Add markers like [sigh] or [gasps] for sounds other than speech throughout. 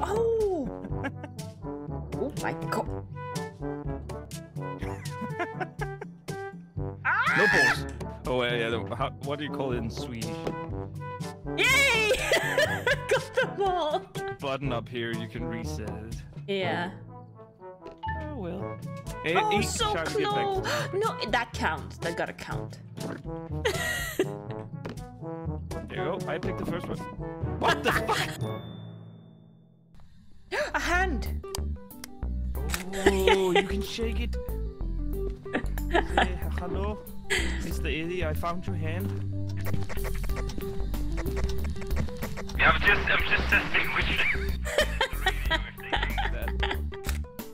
Oh! oh my god. [laughs] No balls. Oh yeah, yeah. the- How, what do you call it in Swedish? Yay! [laughs] Got the ball. Button up here, you can reset it. Yeah. Oh well. Eh, Oh, so time you get back- close. [gasps] No, that counts. That gotta count. There you go. I picked the first one. What the [laughs] fuck? A hand. Oh, you can shake it. Say hello, Mr. Eddie. I found your hand. Yeah, I'm just, I'm just testing which.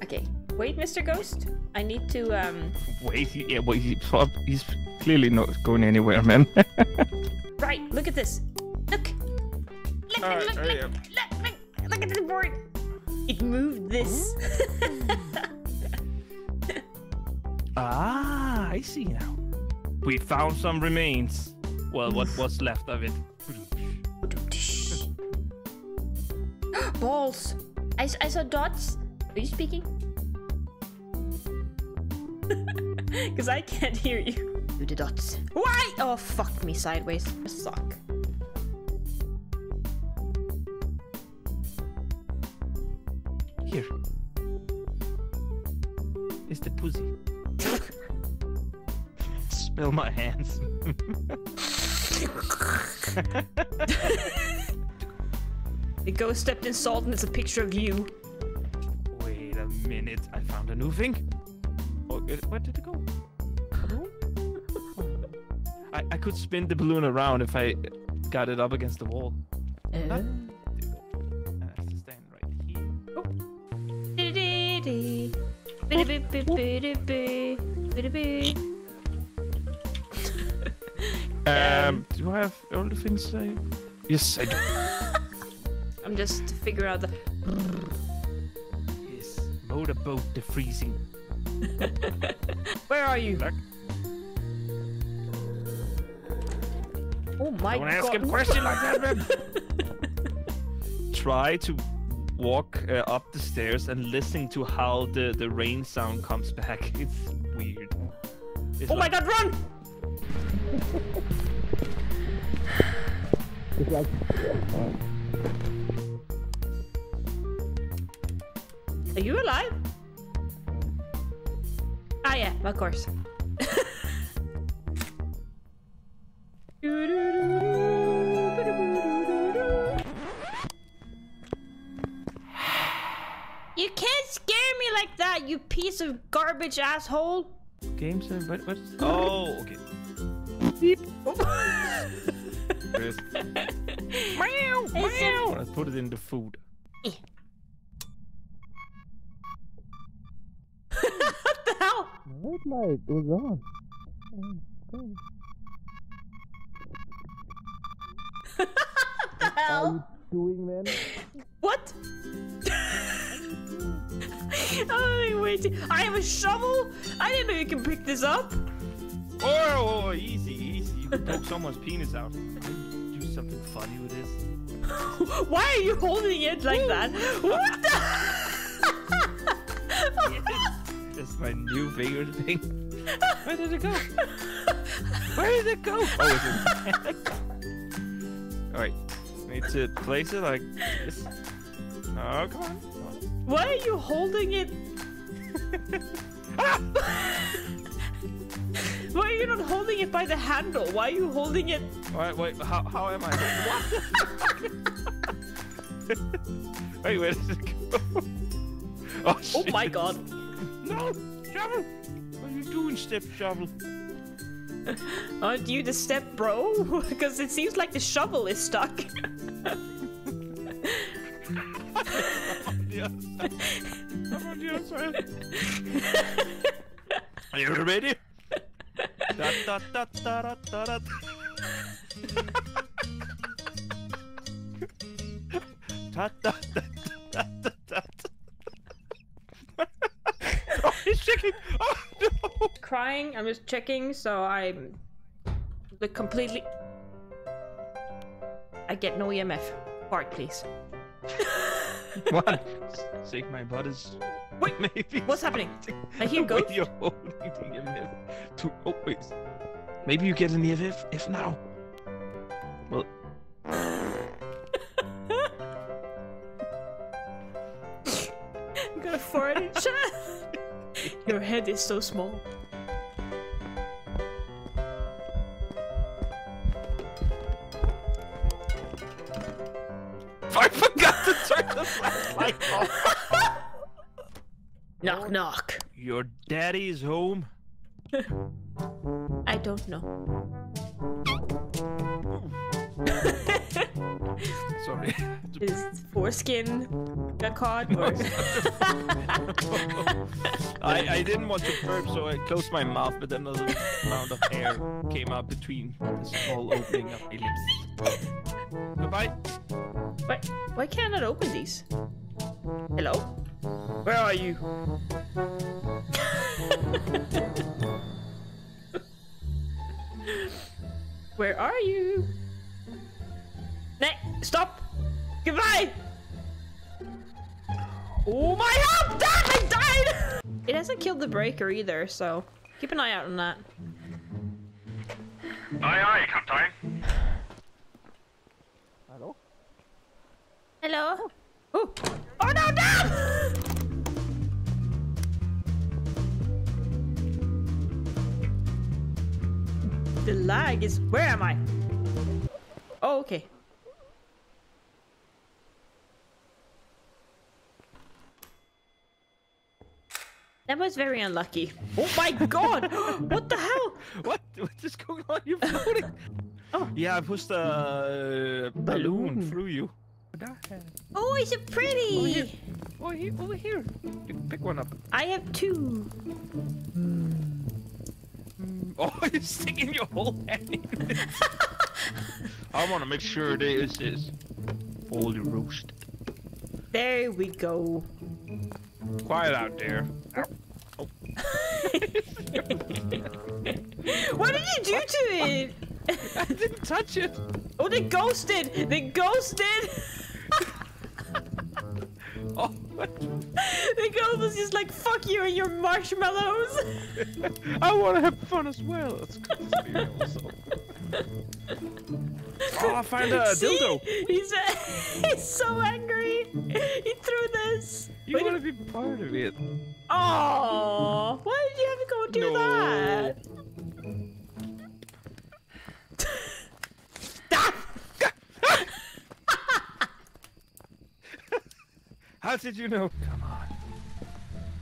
Okay. Wait, Mr. Ghost. I need to um. Wait, yeah, wait, he, he's clearly not going anywhere, man. Right. Look at this. Look. Look. Alright, look. Look. Look. Look. Look. Look at the board. It moved this. [laughs] ah, I see now. We found some remains. Well, what was left of it. [laughs] Balls. I saw dots. Are you speaking? [laughs] Because I can't hear you. Do the dots. Why? Oh, fuck me sideways. I suck. Here. It's the pussy. [laughs] Spill my hands. [laughs] The ghost stepped in salt and it's a picture of you. Wait a minute. I found a new thing. Oh, where did it go? I, I could spin the balloon around if I got it up against the wall. Uh. It Um, do I have all the things I... Yes, I do. [laughs] I'm just to figure out the. yes. Motorboat freezing [laughs] Where are you? Back. Oh my god. Don't god. ask him question like that, man. [laughs] Try to walk uh, up the stairs and listen to how the, the rain sound comes back. [laughs] It's weird. It's Oh my god, run! Are you alive? Ah, yeah, of course. You can't scare me like that, you piece of garbage asshole! Games and what? what? Oh, okay. Beep. Yes. [laughs] meow, meow. I put it in the food. Eh. [laughs] what the hell? Red light was on. [laughs] what the hell? Are you Doing man? What? [laughs] oh, wait. I have a shovel? I didn't know you can pick this up. Oh, oh, oh, easy, easy. You can poke someone's penis out. Do something funny with this. [laughs] Why are you holding it like that? What the? [laughs] That's my new favorite thing. Where did it go? Where did it go? Oh, it's in. Alright. Need to place it like this. Oh, come on. Why are you holding it? [laughs] Why are you not holding it by the handle? Why are you holding it? Wait, wait, how, how am I? What? [laughs] wait, where does it go? [laughs] Oh, Oh my god. No! Shovel! What are you doing, Step Shovel? Aren't you the step bro? Because it seems like the shovel is stuck. Other side. Are you ready? da, da, da, da, da, da, da. da, da, da, da, da, da. oh, he's shaking! Oh, no! Crying. I'm just checking, so I'm completely. I get no EMF. Fart, please. What? Save my butt is. [laughs] Wait, maybe. what's happening? I hear [laughs] ghosts. you're holding the. To oh wait. Maybe you get an EMF if now. Well, I'm gonna fart in chat. [laughs] Your head is so small. I forgot to turn the flashlight off. [laughs] Knock knock. Your daddy's home. [laughs] I don't know. [laughs] Sorry. Is foreskin got caught? Or... I, I didn't want to burp, so I closed my mouth, but then a little amount of air came out between the small opening of my lips. Goodbye. Why, why can't I open these? Hello? Where are you? [laughs] Where are you? Nay, stop! Goodbye! Oh my god! Damn, I died! It hasn't killed the breaker either, so keep an eye out on that. Aye, aye, Captain. Hello? Hello? Oh! Oh no, damn! The lag is. Where am I? Oh, okay. That was very unlucky. Oh my god! [gasps] what the hell? What? What is going on? You're floating. [gasps] Oh. Yeah, I pushed a uh, balloon, Balloon. through you. Oh, it's a pretty? Oh, here, oh, over oh, here. You can pick one up. I have two. Mm. [laughs] Oh, you're sticking your whole hand in. [laughs] I want to make sure this is fully roasted. There we go. Quiet out there. Oh. What did you do to it? [laughs] I didn't touch it. Oh, they ghosted! They ghosted! [laughs] Oh, the ghost was just like, fuck you and your marshmallows! [laughs] I want to have fun as well. That's good for me also. Oh, I found a See? dildo. He's, uh, he's so angry! He threw this! You want to be part of it. Oh, why did you have to go do No. that? How did you know? Come on.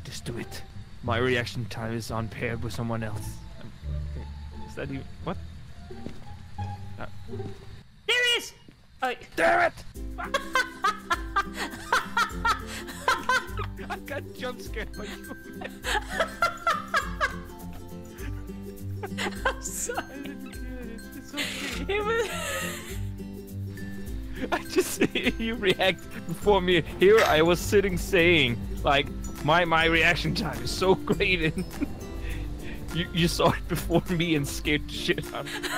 Just do it. My reaction time is on paired with someone else. Um, Is that you? What? Uh, There he is! Oh, damn it! [laughs] I got jump scared by you. [laughs] I'm sorry. I [laughs] you react before me. Here I was sitting saying, like, my my reaction time is so [laughs] great, and [laughs] you you saw it before me and scared the shit out of me.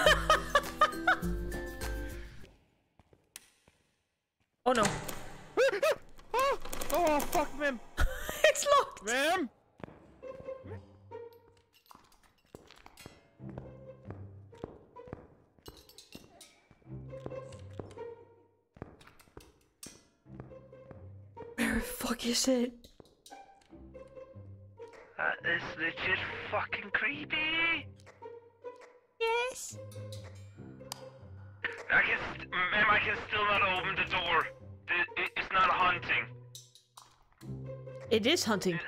Oh no. oh, oh, fuck, man, it's locked! man. The fuck is it? Uh, that is legit fucking creepy. Yes. I can, st- ma'am, I can still not open the door. The- it- It's not hunting. It is hunting. It,